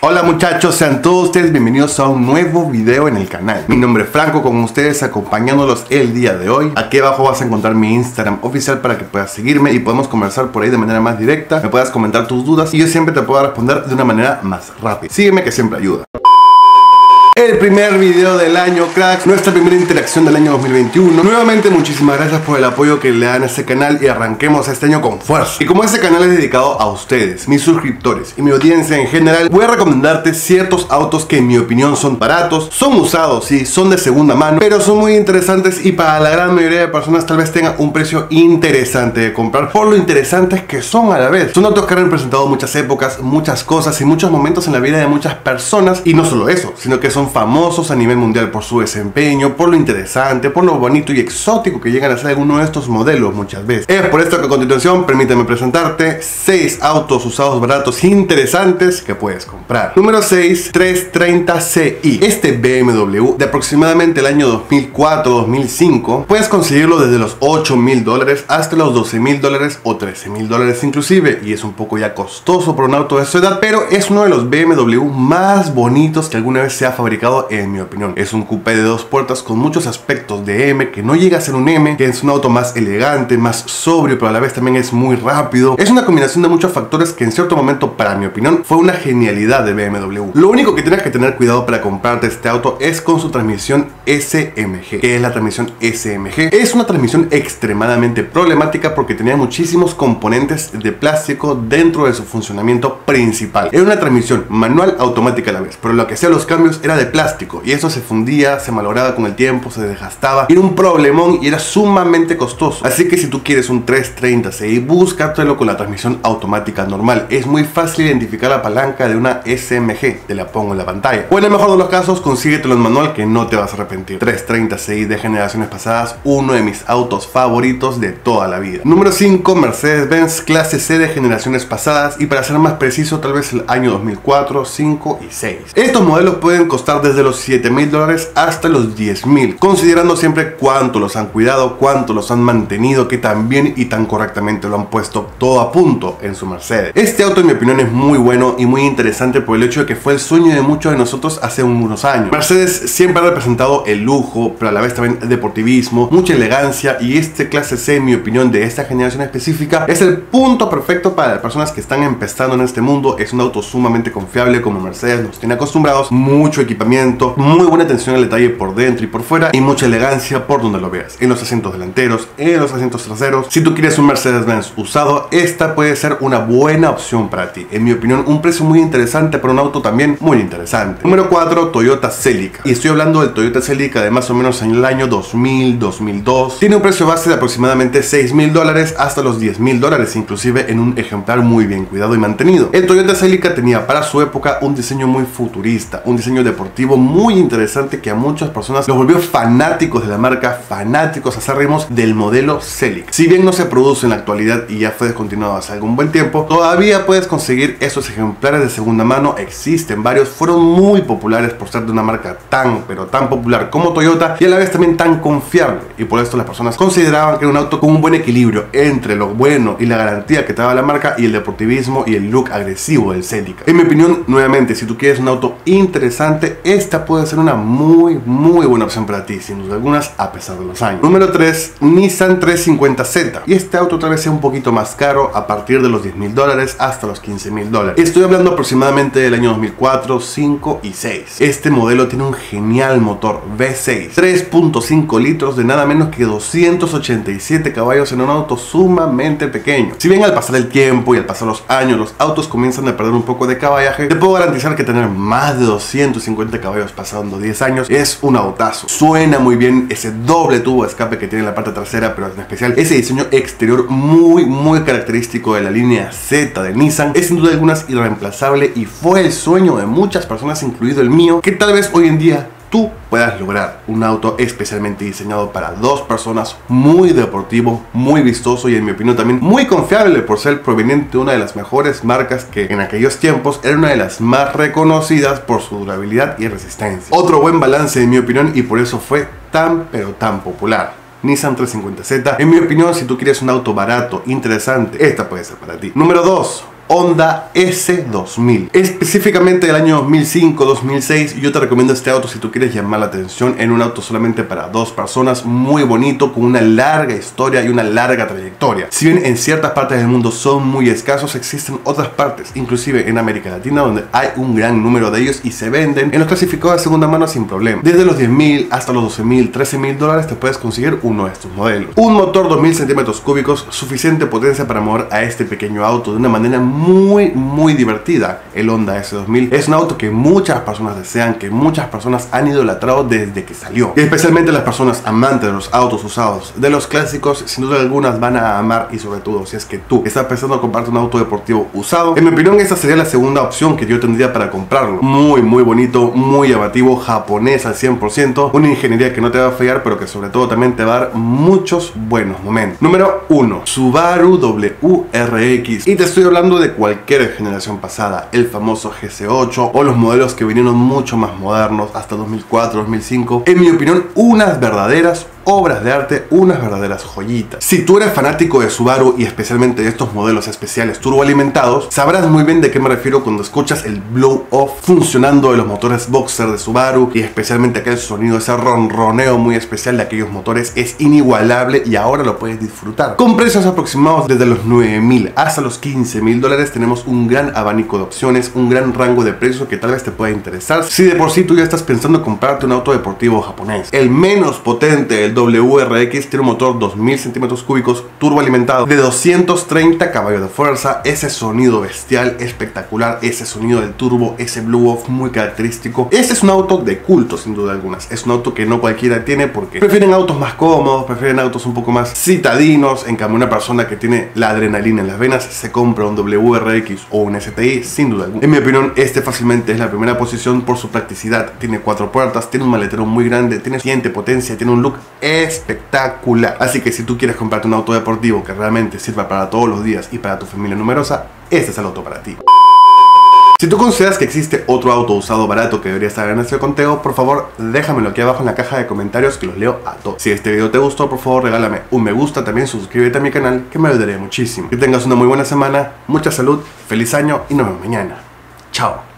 Hola muchachos, sean todos ustedes bienvenidos a un nuevo video en el canal. Mi nombre es Franco, con ustedes acompañándolos el día de hoy. Aquí abajo vas a encontrar mi Instagram oficial para que puedas seguirme y podemos conversar por ahí de manera más directa. Me puedas comentar tus dudas y yo siempre te puedo responder de una manera más rápida. Sígueme que siempre ayuda. El primer video del año, cracks, nuestra primera interacción del año 2021. Nuevamente, muchísimas gracias por el apoyo que le dan a este canal y arranquemos este año con fuerza. Y como este canal es dedicado a ustedes, mis suscriptores y mi audiencia en general, voy a recomendarte ciertos autos que en mi opinión son baratos, son usados, y son de segunda mano, pero son muy interesantes y para la gran mayoría de personas tal vez tengan un precio interesante de comprar por lo interesantes que son a la vez. Son autos que han representado muchas épocas, muchas cosas y muchos momentos en la vida de muchas personas y no solo eso, sino que son famosos a nivel mundial por su desempeño, por lo interesante, por lo bonito y exótico que llegan a ser alguno de estos modelos muchas veces. Es por esto que a continuación permíteme presentarte 6 autos usados baratos interesantes que puedes comprar. Número 6, 330CI. Este BMW de aproximadamente el año 2004-2005 puedes conseguirlo desde los 8 mil dólares hasta los 12 mil dólares o 13 mil dólares inclusive y es un poco ya costoso por un auto de su edad, pero es uno de los BMW más bonitos que alguna vez se ha fabricado en mi opinión. Es un coupé de dos puertas con muchos aspectos de M, que no llega a ser un M, que es un auto más elegante, más sobrio, pero a la vez también es muy rápido. Es una combinación de muchos factores que en cierto momento, para mi opinión, fue una genialidad de BMW. Lo único que tienes que tener cuidado para comprarte este auto es con su transmisión SMG. que es la transmisión SMG? Es una transmisión extremadamente problemática porque tenía muchísimos componentes de plástico dentro de su funcionamiento principal. Era una transmisión manual automática a la vez, pero lo que hacía los cambios era de plástico y eso se fundía, se malograba con el tiempo, se desgastaba. Era un problemón y era sumamente costoso. Así que si tú quieres un 330 CI, búscatelo con la transmisión automática normal. Es muy fácil identificar la palanca de una SMG, te la pongo en la pantalla. O en el mejor de los casos, consíguetelo en manual que no te vas a arrepentir. 330 CI de generaciones pasadas, uno de mis autos favoritos de toda la vida. Número 5, Mercedes-Benz clase C de generaciones pasadas y para ser más preciso, tal vez el año 2004, 5 y 6. Estos modelos pueden costar desde los 7 mil dólares hasta los 10 mil, considerando siempre cuánto los han cuidado, cuánto los han mantenido, que tan bien y tan correctamente lo han puesto todo a punto en su Mercedes. Este auto en mi opinión es muy bueno y muy interesante por el hecho de que fue el sueño de muchos de nosotros hace unos años. Mercedes siempre ha representado el lujo, pero a la vez también el deportivismo, mucha elegancia y este clase C en mi opinión de esta generación específica es el punto perfecto para las personas que están empezando en este mundo. Es un auto sumamente confiable como Mercedes nos tiene acostumbrados, mucho muy buena atención al detalle por dentro y por fuera y mucha elegancia por donde lo veas, en los asientos delanteros, en los asientos traseros. Si tú quieres un Mercedes-Benz usado, esta puede ser una buena opción para ti. En mi opinión, un precio muy interesante para un auto también muy interesante. Número 4, Toyota Celica. Y estoy hablando del Toyota Celica de más o menos en el año 2000, 2002. Tiene un precio base de aproximadamente 6 mil dólares hasta los 10 mil dólares, inclusive en un ejemplar muy bien cuidado y mantenido. El Toyota Celica tenía para su época un diseño muy futurista, un diseño deportivo muy interesante que a muchas personas los volvió fanáticos de la marca, fanáticos acérrimos del modelo Celic. Si bien no se produce en la actualidad y ya fue descontinuado hace algún buen tiempo, todavía puedes conseguir esos ejemplares de segunda mano, existen varios, fueron muy populares por ser de una marca tan, pero tan popular como Toyota y a la vez también tan confiable y por esto las personas consideraban que era un auto con un buen equilibrio entre lo bueno y la garantía que te daba la marca y el deportivismo y el look agresivo del Celica. En mi opinión, nuevamente, si tú quieres un auto interesante, esta puede ser una muy, muy buena opción para ti, sin duda algunas, a pesar de los años. Número 3, Nissan 350Z. Y este auto tal vez sea un poquito más caro, a partir de los 10 mil dólares hasta los 15 mil dólares. Estoy hablando aproximadamente del año 2004, 5 y 6. Este modelo tiene un genial motor V6, 3.5 litros de nada menos que 287 caballos en un auto sumamente pequeño. Si bien al pasar el tiempo y al pasar los años los autos comienzan a perder un poco de caballaje, te puedo garantizar que tener más de 250 caballos pasando 10 años, es un autazo. Suena muy bien ese doble tubo de escape que tiene en la parte trasera, pero en especial ese diseño exterior muy, muy característico de la línea Z de Nissan es sin duda algunas irreemplazable y fue el sueño de muchas personas, incluido el mío, que tal vez hoy en día tú puedas lograr un auto especialmente diseñado para dos personas, muy deportivo, muy vistoso y en mi opinión también muy confiable por ser proveniente de una de las mejores marcas que en aquellos tiempos era una de las más reconocidas por su durabilidad y resistencia. Otro buen balance en mi opinión y por eso fue tan pero tan popular. Nissan 350Z. En mi opinión, si tú quieres un auto barato, interesante, esta puede ser para ti. Número 2. Honda S2000. Específicamente del año 2005-2006, yo te recomiendo este auto si tú quieres llamar la atención en un auto solamente para dos personas, muy bonito, con una larga historia y una larga trayectoria. Si bien en ciertas partes del mundo son muy escasos, existen otras partes, inclusive en América Latina, donde hay un gran número de ellos y se venden en los clasificados de segunda mano sin problema. Desde los 10.000 hasta los 12.000, 13.000 dólares te puedes conseguir uno de estos modelos. Un motor 2000 centímetros cúbicos, suficiente potencia para mover a este pequeño auto de una manera muy, muy divertida. El Honda S2000 es un auto que muchas personas desean, que muchas personas han idolatrado desde que salió. Y especialmente las personas amantes de los autos usados, de los clásicos, sin duda algunas van a amar y sobre todo si es que tú estás pensando en comprarte un auto deportivo usado. En mi opinión esta sería la segunda opción que yo tendría para comprarlo. Muy, muy bonito, muy llamativo, japonés al 100%, una ingeniería que no te va a fallar pero que sobre todo también te va a dar muchos buenos momentos. Número 1. Subaru WRX. Y te estoy hablando de cualquier generación pasada, el famoso GC8 o los modelos que vinieron mucho más modernos hasta 2004, 2005. En mi opinión, unas verdaderas obras de arte, unas verdaderas joyitas. Si tú eres fanático de Subaru y especialmente de estos modelos especiales turboalimentados, sabrás muy bien de qué me refiero cuando escuchas el blow off funcionando de los motores boxer de Subaru y especialmente aquel sonido, ese ronroneo muy especial de aquellos motores es inigualable y ahora lo puedes disfrutar. Con precios aproximados desde los 9 mil hasta los 15 mil dólares tenemos un gran abanico de opciones, un gran rango de precios que tal vez te pueda interesar si de por sí tú ya estás pensando comprarte un auto deportivo japonés. El menos potente, el WRX tiene un motor 2000 centímetros cúbicos turbo alimentado de 230 caballos de fuerza, ese sonido bestial espectacular, ese sonido del turbo, ese blue off muy característico. Ese es un auto de culto sin duda algunas, es un auto que no cualquiera tiene porque prefieren autos más cómodos, prefieren autos un poco más citadinos, en cambio una persona que tiene la adrenalina en las venas se compra un WRX o un STI sin duda alguna. En mi opinión este fácilmente es la primera posición por su practicidad, tiene cuatro puertas, tiene un maletero muy grande, tiene siguiente potencia, tiene un look espectacular. Así que si tú quieres comprarte un auto deportivo que realmente sirva para todos los días y para tu familia numerosa, este es el auto para ti. Si tú consideras que existe otro auto usado barato que debería estar en este conteo, por favor déjamelo aquí abajo en la caja de comentarios que los leo a todos. Si este video te gustó, por favor regálame un me gusta, también suscríbete a mi canal que me ayudaría muchísimo. Que tengas una muy buena semana, mucha salud, feliz año y nos vemos mañana. Chao.